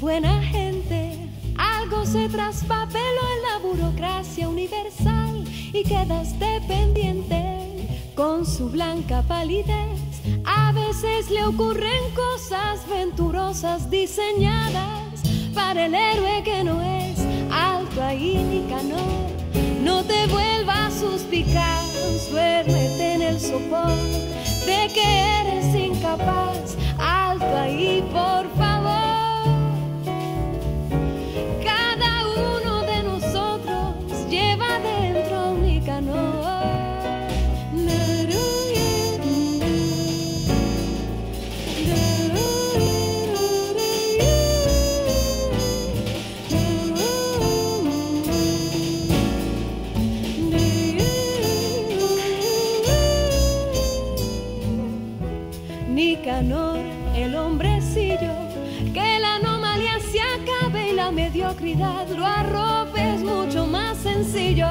buena gente, algo se traspapeló en la burocracia universal y quedas dependiente con su blanca palidez. A veces le ocurren cosas venturosas diseñadas para el héroe que no es alto ahí Nicanor. No te vuelvas suspicaz, duérmete en el sopor sencillo.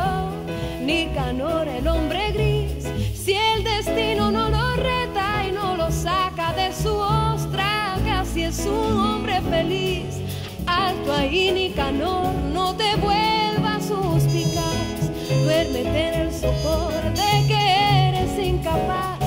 Nicanor, el hombre gris, si el destino no lo reta y no lo saca de su ostra, casi es un hombre feliz. Alto ahí, Nicanor, no te vuelvas suspicaz, duérmete en el sopor de que eres incapaz.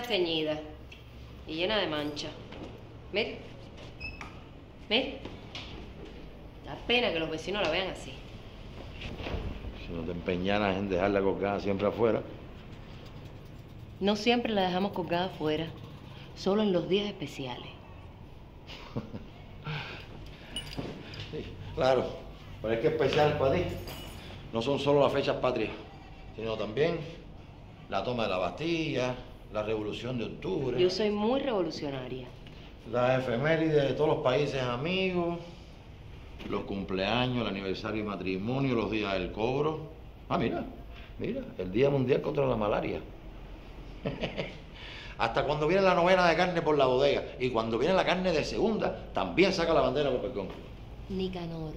Desteñida y llena de mancha. Mire. Mire. Da pena que los vecinos la vean así. Si no te empeñaras en dejarla colgada siempre afuera. No siempre la dejamos colgada afuera, solo en los días especiales. Sí, claro, pero es que especial para ti no son solo las fechas patrias, sino también la toma de la Bastilla, la Revolución de Octubre, Yo soy muy revolucionaria. la efeméride de todos los países amigos, los cumpleaños, el aniversario y matrimonio, los días del cobro. Ah, mira, mira, el Día Mundial contra la Malaria. Hasta cuando viene la novena de carne por la bodega y cuando viene la carne de segunda, también saca la bandera por balcón. Nicanor,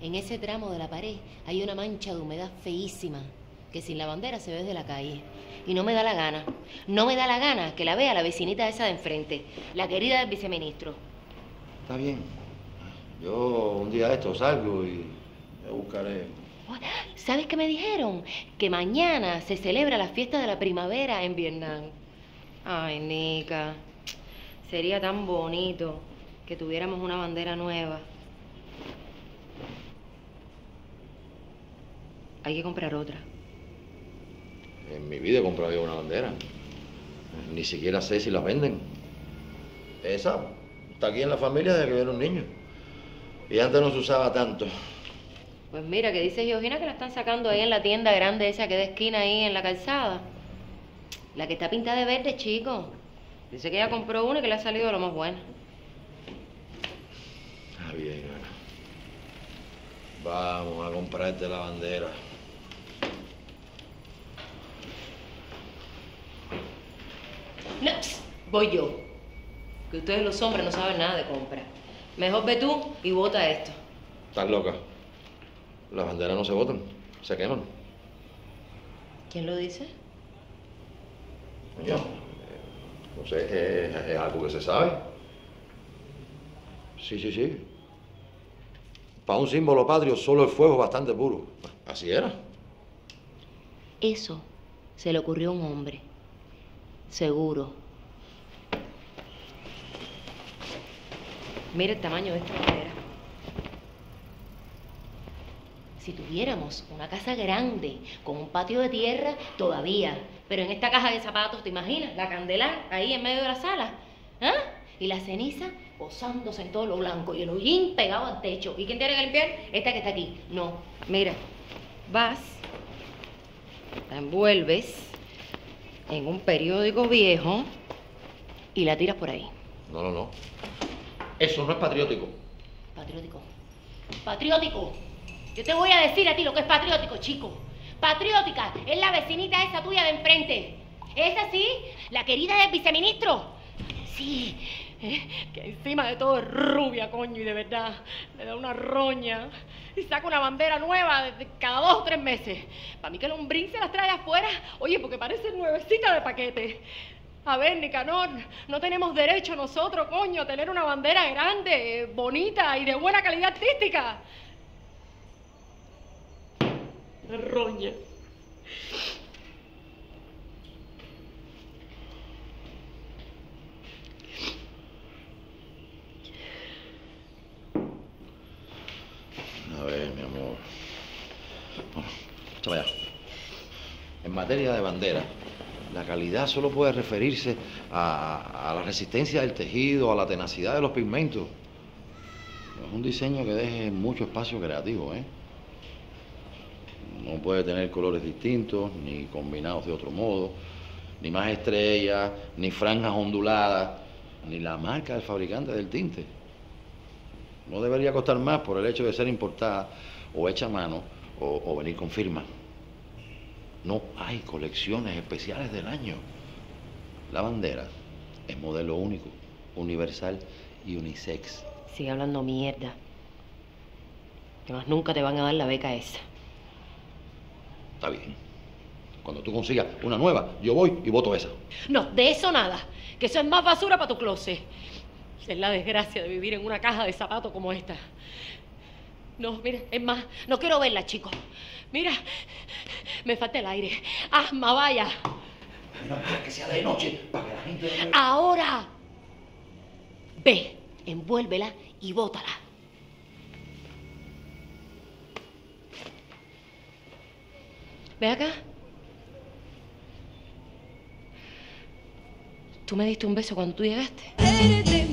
en ese tramo de la pared hay una mancha de humedad feísima que sin la bandera se ve desde la calle. Y no me da la gana, no me da la gana que la vea la vecinita esa de enfrente, la querida del viceministro. Está bien. Yo un día de esto salgo y me buscaré. ¿Sabes qué me dijeron? Que mañana se celebra la fiesta de la primavera en Vietnam. Ay, Nica, sería tan bonito que tuviéramos una bandera nueva. Hay que comprar otra. En mi vida he comprado yo una bandera. Ni siquiera sé si las venden. Esa está aquí en la familia desde que yo era un niño. Y antes no se usaba tanto. Pues mira, que dice Georgina que la están sacando ahí en la tienda grande esa que da esquina ahí en la calzada. La que está pintada de verde, chico. Dice que ella compró una y que le ha salido lo más buena. Está bien, Ana. Vamos a comprarte la bandera. No, pss, voy yo. Que ustedes los hombres no saben nada de compra. Mejor ve tú y bota esto. ¿Estás loca? Las banderas no se botan, se queman. ¿Quién lo dice? Eh, no sé, es, es algo que se sabe. Sí, sí, sí. Para un símbolo patrio, solo el fuego es bastante puro. Así era. Eso se le ocurrió a un hombre. Seguro. Mira el tamaño de esta bandera. Si tuviéramos una casa grande, con un patio de tierra, todavía. Pero en esta caja de zapatos, ¿te imaginas? La candela ahí en medio de la sala. ¿Ah? Y la ceniza posándose en todo lo blanco y el hollín pegado al techo. ¿Y quién tiene que limpiar? Esta que está aquí. No. Mira, vas, la envuelves en un periódico viejo y la tiras por ahí. No, no, no. Eso no es patriótico. patriótico. Patriótico. Yo te voy a decir a ti lo que es patriótico, chico. Patriótica es la vecinita esa tuya de enfrente. ¿Esa sí? La querida del viceministro. Sí, que encima de todo es rubia, coño, y de verdad le da una roña. Y saca una bandera nueva cada dos o tres meses. Para mí que el hombrín se las trae afuera. Oye, porque parece nuevecita de paquete. A ver, Nicanor, no tenemos derecho nosotros, coño, a tener una bandera grande, bonita y de buena calidad artística. Roña. Ver, mi amor. Bueno, allá. En materia de bandera, la calidad solo puede referirse a, a la resistencia del tejido, a la tenacidad de los pigmentos. Es un diseño que deje mucho espacio creativo, ¿eh? No puede tener colores distintos, ni combinados de otro modo, ni más estrellas, ni franjas onduladas, ni la marca del fabricante del tinte. No debería costar más por el hecho de ser importada o hecha a mano o, o venir con firma. No hay colecciones especiales del año. La bandera es modelo único, universal y unisex. Sigue hablando mierda. Además, nunca te van a dar la beca esa. Está bien. Cuando tú consigas una nueva, yo voy y voto esa. No, de eso nada. Que eso es más basura para tu closet. Es la desgracia de vivir en una caja de zapatos como esta. No, mira, es más, no quiero verla, chicos. Mira, me falta el aire. Asma, vaya. que sea de noche, para que la gente Ahora. Ve, envuélvela y bótala. Ve acá. ¿Tú me diste un beso cuando tú llegaste?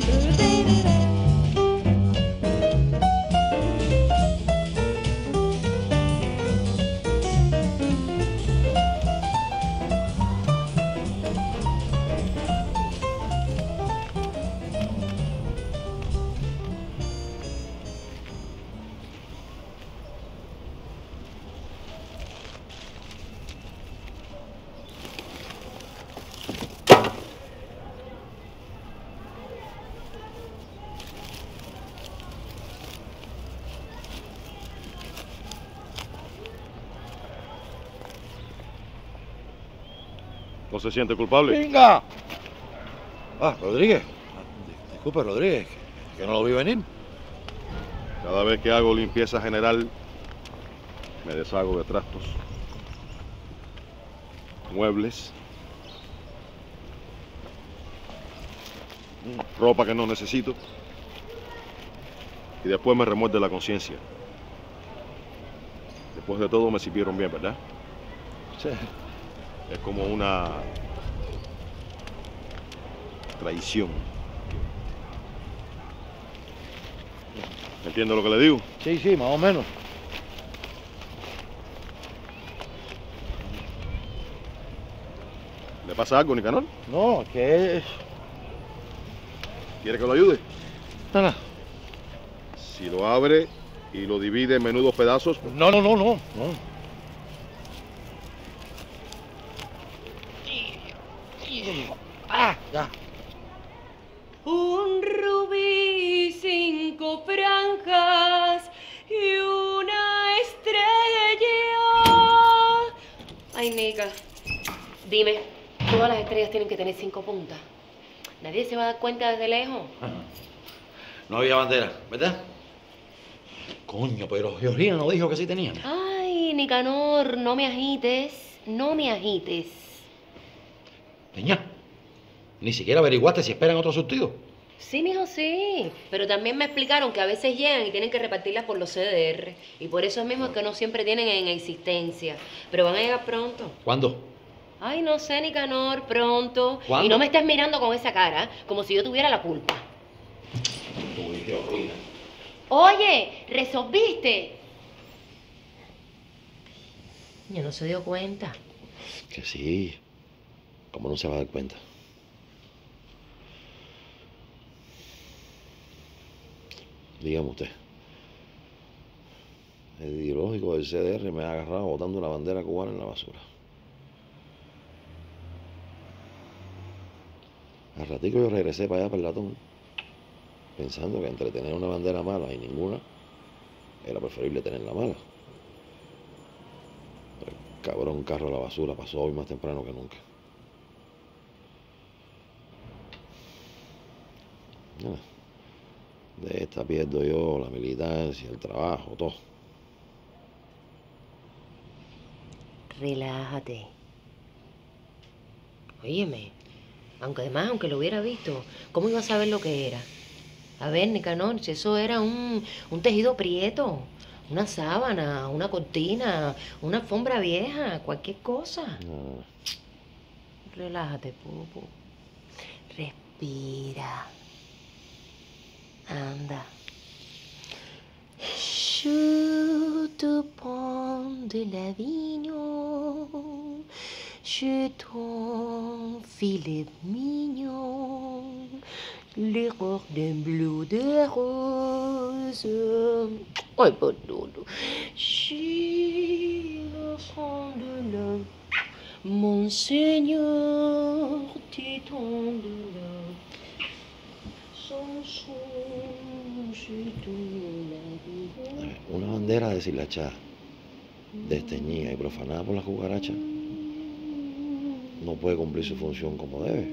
Se siente culpable? ¡Venga! Ah, Rodríguez. Ah, Disculpe, Rodríguez, que, que no lo vi venir. Cada vez que hago limpieza general, me deshago de trastos, muebles, ropa que no necesito, y después me remuerde la conciencia. Después de todo me sirvieron bien, ¿verdad? Sí. Es como una traición. ¿Entiende lo que le digo? Sí, sí, más o menos. ¿Le pasa algo, Nicanor? No, que es... ¿Quiere que lo ayude? Nada. Si lo abre y lo divide en menudos pedazos, pues, No, no, no, no. no. Ah, ya. Un rubí, cinco franjas y una estrella. Ay, Nica, dime, todas las estrellas tienen que tener cinco puntas. Nadie se va a dar cuenta desde lejos. No había bandera, ¿verdad? Coño, pero Georgina no dijo que sí tenían. Ay, Nicanor, no me agites, no me agites. Niña, ni siquiera averiguaste si esperan otro surtido. Sí, mijo, sí. Pero también me explicaron que a veces llegan y tienen que repartirlas por los CDR. Y por eso mismo es que no siempre tienen en existencia. Pero van a llegar pronto. ¿Cuándo? Ay, no sé, Nicanor, pronto. ¿Cuándo? Y no me estés mirando con esa cara, como si yo tuviera la culpa. Oye, ¿resolviste? Ya no se dio cuenta. Que sí. ¿Cómo no se va a dar cuenta? Dígame usted. el ideológico del CDR me ha agarrado botando una bandera cubana en la basura. Al ratico yo regresé para allá, para el latón, pensando que entre tener una bandera mala y ninguna, era preferible tener la mala. Pero el cabrón carro a la basura pasó hoy más temprano que nunca. Nada. De esta pierdo yo la militancia, el trabajo, todo. Relájate. Óyeme, aunque además, aunque lo hubiera visto, ¿cómo iba a saber lo que era? A ver, Nicanor, si eso era un, un tejido prieto, una sábana, una cortina, una alfombra vieja, cualquier cosa. Nada. Relájate, Pupu. Respira. anda. Je te prends de l'avignon, je t'enfile mignon, les d'un bleu de rose. Oh, bon, non, non. Je me prends de l'homme, mon Seigneur, tu t'en de l'homme. Una bandera deshilachada, desteñida y profanada por las cucarachas no puede cumplir su función como debe.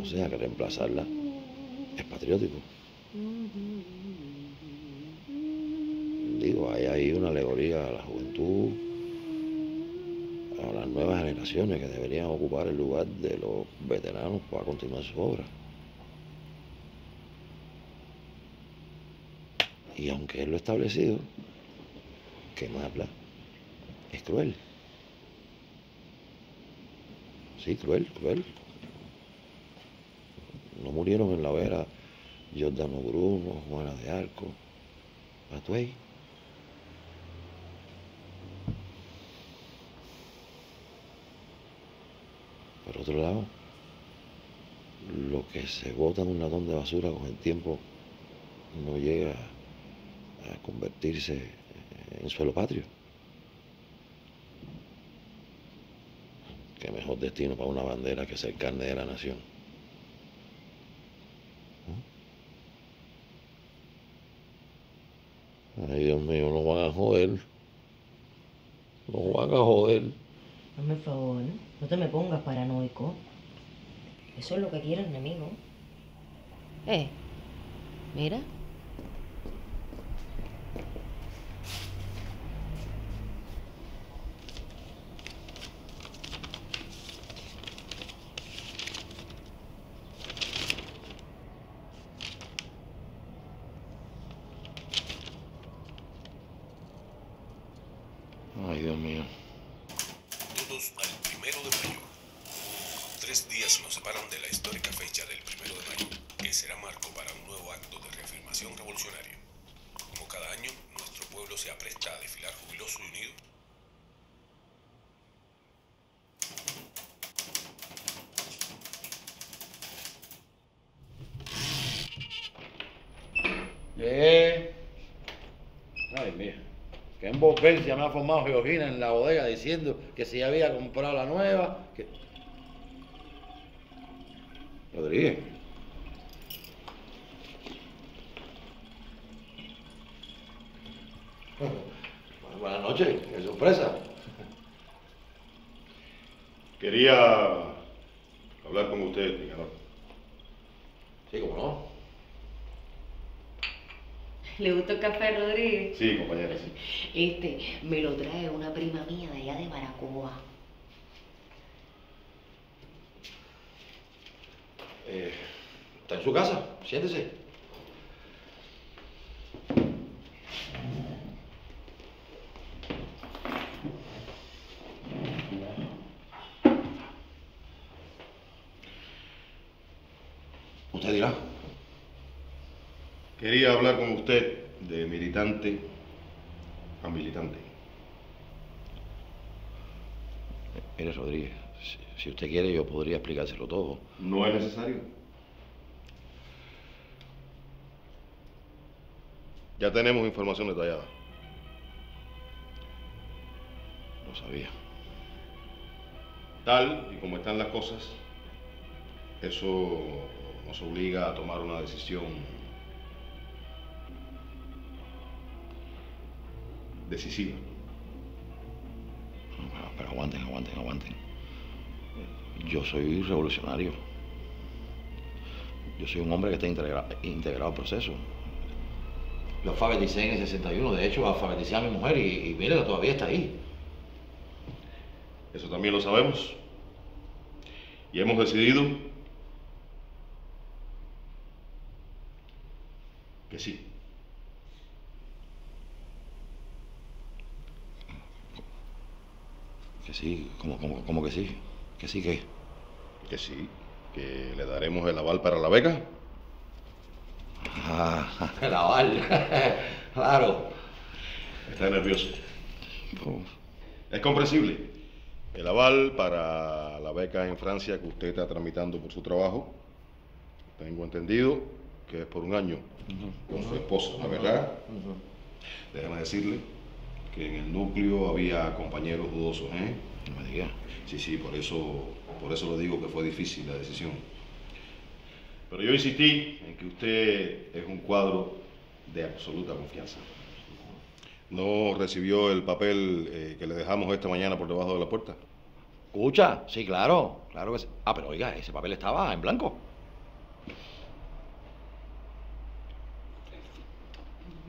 O sea que reemplazarla es patriótico. Que deberían ocupar el lugar de los veteranos para continuar su obra. Y aunque es lo establecido, quemarla es cruel. Sí, cruel, cruel. No murieron en la vera Giordano Bruno, Juana de Arco, Matuey. Por otro lado, lo que se bota en un latón de basura con el tiempo no llega a convertirse en suelo patrio. Qué mejor destino para una bandera que ser carne de la nación. Ay, Dios mío, nos van a joder. Nos van a joder. Hazme favor, no te me pongas paranoico. Eso es lo que quiere el. Eh, mira. Ay, Dios mío. Todos al primero de mayo. Tres días nos separan de la histórica fecha del primero de mayo, que será marco para un nuevo acto de reafirmación revolucionaria. Como cada año, nuestro pueblo se apresta a desfilar jubiloso y unido Llegué. Ay, mía. Qué envolvencia me ha formado Georgina en la bodega diciendo que si había comprado la nueva. Que... Rodríguez. Bueno, Buenas noches, qué sorpresa. Quería hablar con usted, Nicanor. Sí, cómo no. ¿Le gustó el café, Rodríguez? Sí, compañera, sí. Este, me lo trae una prima mía de allá de Baracoa. Eh, ¿Está en su casa? Siéntese. Usted dirá. Quería hablar con usted de militante a militante. Mire, Rodríguez, si, si usted quiere yo podría explicárselo todo. ¿No es necesario? Ya tenemos información detallada. Lo sabía. Tal y como están las cosas, eso nos obliga a tomar una decisión decisiva. Pero, aguanten, aguanten, aguanten. Yo soy revolucionario. Yo soy un hombre que está integra- integrado al proceso. Yo alfabeticé en el 61, de hecho alfabeticé a mi mujer y, y todavía está ahí. Eso también lo sabemos. Y hemos decidido que sí. Que sí, como, como, como que sí. Que sí que. Que sí. Que le daremos el aval para la beca. Ah, el aval. claro. Está nervioso. Es comprensible. El aval para la beca en Francia que usted está tramitando por su trabajo, tengo entendido que es por un año con su esposa, ¿la verdad? Déjame decirle que en el núcleo había compañeros dudosos, ¿eh? No me diga. Sí, sí, por eso, por eso le digo que fue difícil la decisión. Pero yo insistí en que usted es un cuadro de absoluta confianza. ¿No recibió el papel eh, que le dejamos esta mañana por debajo de la puerta? Escucha, sí, claro, claro que sí. Ah, pero oiga, ese papel estaba en blanco.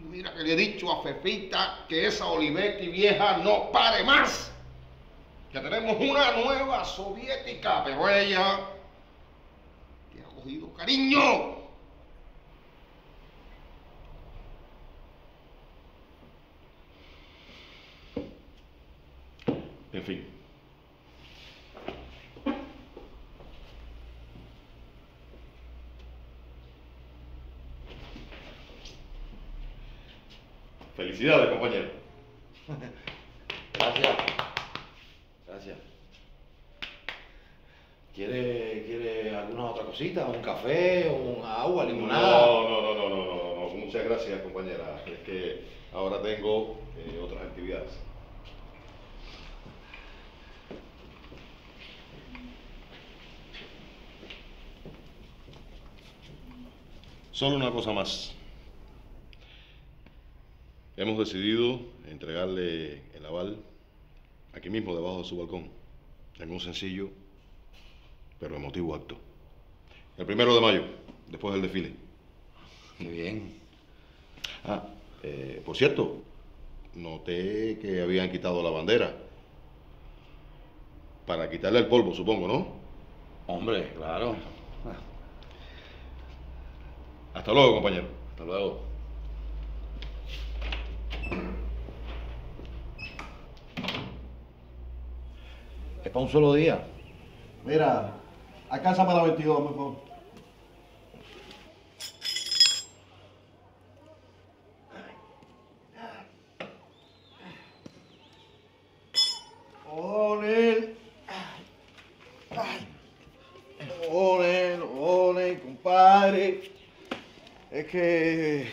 Mira que le he dicho a Fefita que esa Olivetti vieja no pare más. Que tenemos una nueva soviética, pero ella te ha cogido cariño. En fin. Felicidades, compañero. Gracias. Gracias. ¿Quiere, ¿Quiere alguna otra cosita? ¿Un café? ¿Un agua? ¿Limonada? No, no, no, no, no, no, no. Muchas gracias, compañera. Es que ahora tengo eh, otras actividades. Solo una cosa más. Hemos decidido entregarle el aval aquí mismo debajo de su balcón, en un sencillo pero emotivo acto. El primero de mayo, después del desfile. Muy bien. Ah, eh, por cierto, noté que habían quitado la bandera. Para quitarle el polvo, supongo, ¿no? Hombre, claro. Hasta luego, compañero. Hasta luego. Es para un solo día. Mira, alcanza para la 22, por favor. Onel. Onel, Onel, compadre. Es que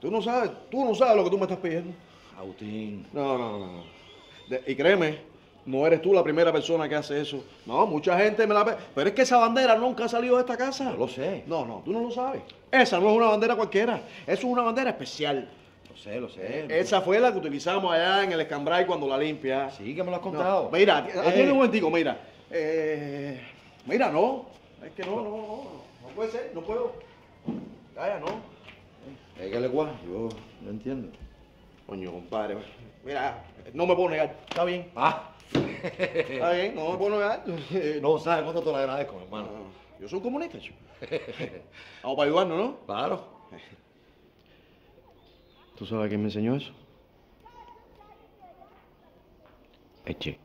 tú no sabes, tú no sabes lo que tú me estás pidiendo. Agustín. No, no, no. De- y créeme, no eres tú la primera persona que hace eso. No, mucha gente me la ve. Pero es que esa bandera nunca ha salido de esta casa. Lo sé. No, no, tú no lo sabes. Esa no es una bandera cualquiera. Eso es una bandera especial. Lo sé, lo sé. Esa fue la que utilizamos allá en el escambray cuando la limpia. Sí, que me lo has No, contado. mira, ati- Eh. atiende un momentico, mira. Eh, mira, no. Es que no, no, no. No puede ser, no puedo. Calla, no. Es que le guay, yo lo entiendo. Coño, compadre. Mira, no me puedo negar. Está bien. Ah. Está bien, no me puedo negar. No sabes cuánto te lo agradezco, hermano. Ah, Yo soy un comunista, chico. Vamos para ayudarnos, ¿no? Claro. ¿Tú sabes quién me enseñó eso? Eche.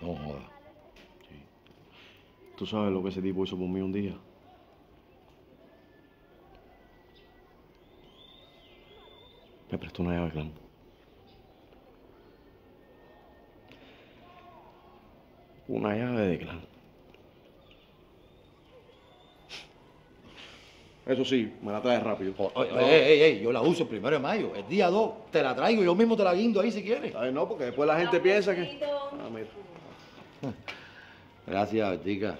No joda. ¿Tú sabes lo que ese tipo hizo por mí un día? Me prestó una llave, clan. Una llave de clan. Eso sí, me la traes rápido. Oye, oye, ey, ey, yo la uso el primero de mayo. El día 2 te la traigo, yo mismo te la guindo ahí si quieres. Ay, no, porque después la gente piensa que... Ah, mira. Gracias, Bertica.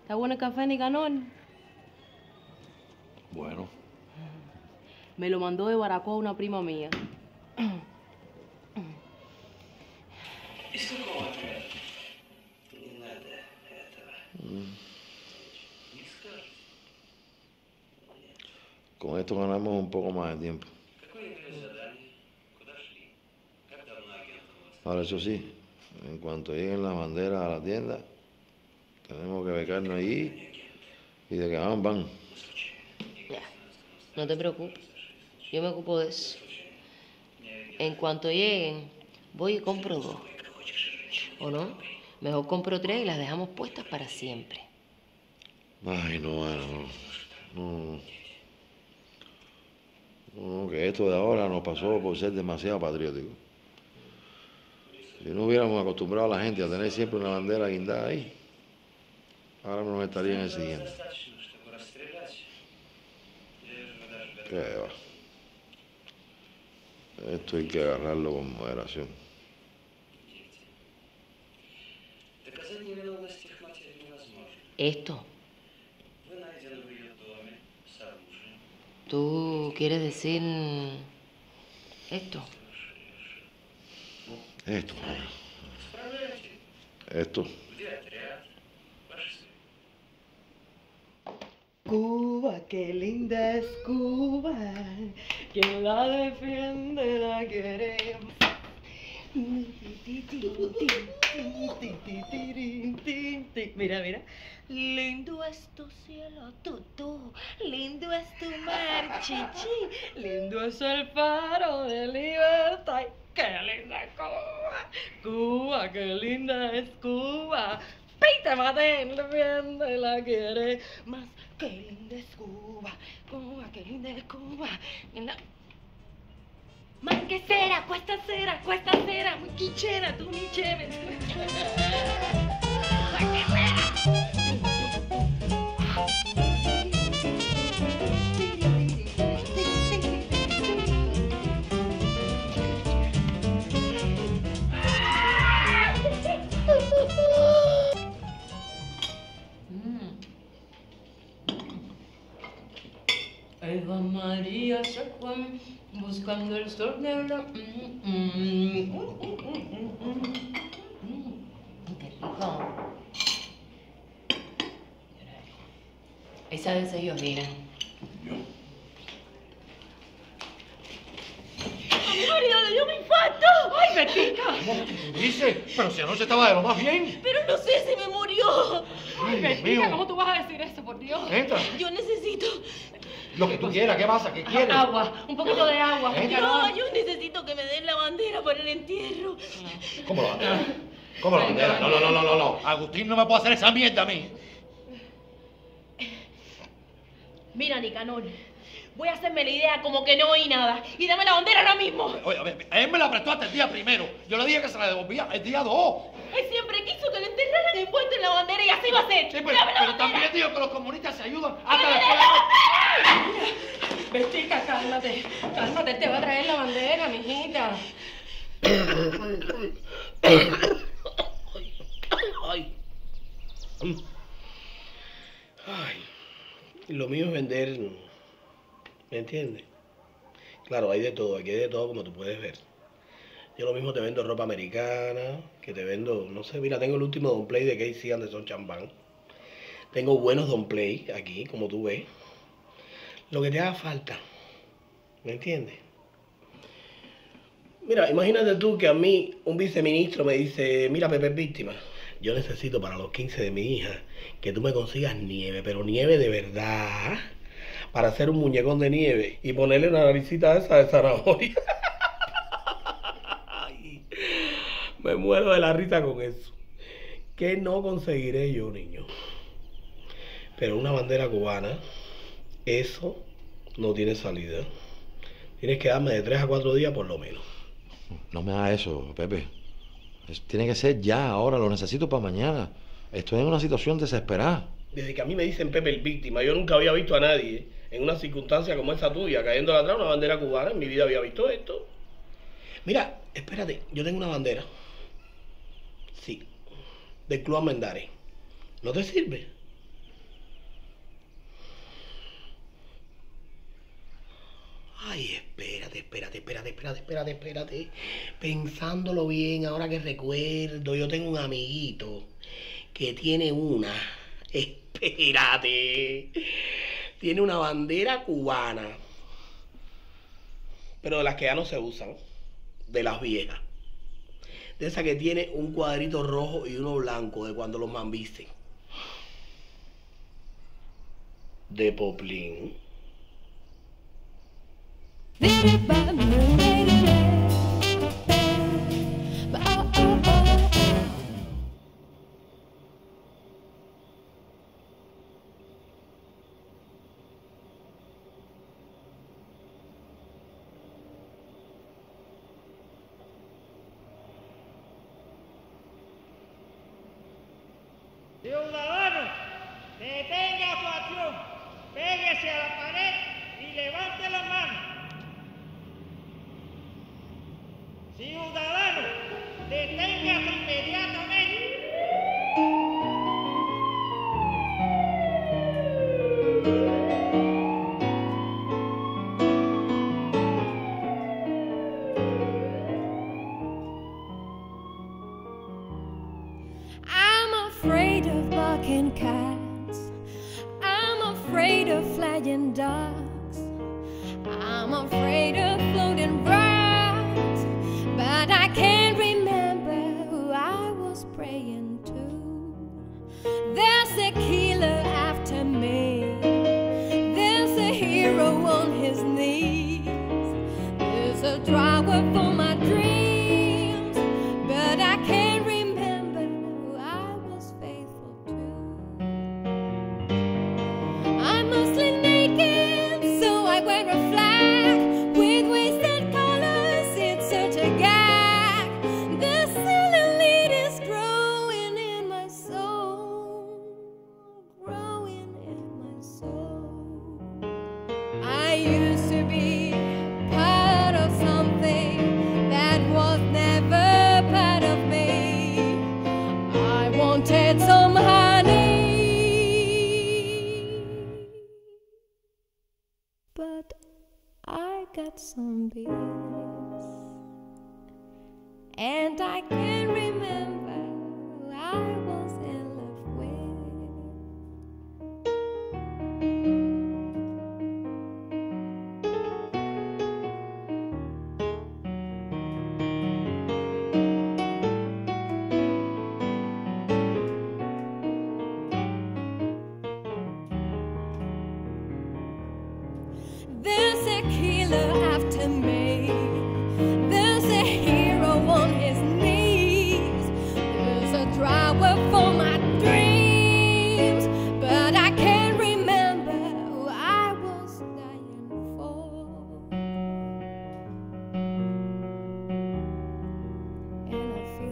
¿Está bueno el café, Nicanor? Bueno, Me lo mandó de Baracoa una prima mía. con esto ganamos un poco más de tiempo. Ahora, eso sí, en cuanto lleguen las banderas a la tienda, tenemos que becarnos allí y de que van, van. Ya, no te preocupes. Yo me ocupo de eso. En cuanto lleguen, voy y compro dos. ¿O no? Mejor compro tres y las dejamos puestas para siempre. Ay, no, bueno, no. No, no, que esto de ahora nos pasó por ser demasiado patrióticos. Si no hubiéramos acostumbrado a la gente a tener siempre una bandera guindada ahí, ahora nos estarían exigiendo. ¿Qué va? Esto hay que agarrarlo con moderación. Esto. ¿Tú quieres decir esto? Esto. Esto. Cuba, qué linda es Cuba, quien la defiende la queremos. Mira, mira. Lindo es tu cielo, tú. Lindo es tu mar, chichi. Lindo es el faro de libertad. ¡Qué linda Cuba! Cuba, qué linda es Cuba. Pita Matén, defiende la quiere más. ¡Qué linda es Cuba! Cuba, qué linda es Cuba. Linda- que cera, cuesta cera, cuesta cera, muy quichera, tú mi chévere. Eva María se fue buscando el sol de la... Mm, mm, mm, mm, mm. Qué rico. Esa vez ellos miren. ¡A mi marido le dio un infarto! ¡Ay, Betica! Dice, pero si anoche estaba de lo más bien. Pero no sé si me murió. Ay, mío. ¿cómo tú vas a decir eso, por Dios? Entra. Yo necesito Lo que tú quieras, ¿qué pasa? ¿Qué quieres? agua, un poquito de agua. Entra. No, yo necesito que me den la bandera para el entierro. ¿Cómo la bandera? ¿Cómo la bandera? No, no, no, no, no, no. Agustín no me puede hacer esa mierda a mí. Mira, Nicanor, voy a hacerme la idea como que no oí nada. Y dame la bandera ahora mismo. Oye, a ver, él me la prestó hasta el día primero. Yo le dije que se la devolvía el día dos. Él siempre quiso que le enterraran envuelto en la bandera y así va a ser. Sí, pero, ¡Dame la pero bandera! también digo que los comunistas se ayudan hasta después. Bestica, cálmate. Cálmate, te va a traer la bandera, mijita. Ay. Ay. Lo mío es vender. ¿Me entiendes? Claro, hay de todo, aquí hay de todo como tú puedes ver. Yo lo mismo te vendo ropa americana, que te vendo, no sé, mira, tengo el último Don Play de Casey Anderson Champán. Tengo buenos Don Play aquí, como tú ves. Lo que te haga falta. ¿Me entiendes? Mira, imagínate tú que a mí un viceministro me dice, mira Pepe víctima. Yo necesito para los 15 de mi hija que tú me consigas nieve, pero nieve de verdad, para hacer un muñecón de nieve y ponerle una naricita esa de zanahoria. Ay, me muero de la risa con eso. ¿Qué no conseguiré yo, niño? Pero una bandera cubana, eso no tiene salida. Tienes que darme de 3 a 4 días por lo menos. No me hagas eso, Pepe. Es- tiene que ser ya, ahora, lo necesito para mañana. Estoy en una situación desesperada. Desde que a mí me dicen Pepe el víctima, yo nunca había visto a nadie en una circunstancia como esa tuya, cayendo atrás una bandera cubana. En mi vida había visto esto. Mira, espérate, yo tengo una bandera. Sí, del Club Almendares. ¿No te sirve? Ay, espérate, espérate, espérate, espérate, espérate, espérate. Pensándolo bien, ahora que recuerdo, yo tengo un amiguito que tiene una. Espérate. Tiene una bandera cubana. Pero de las que ya no se usan. De las viejas. De esa que tiene un cuadrito rojo y uno blanco de cuando los mambicen. De Poplin. Flying dogs. I'm afraid of floating rocks. But I can't got some and I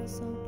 So.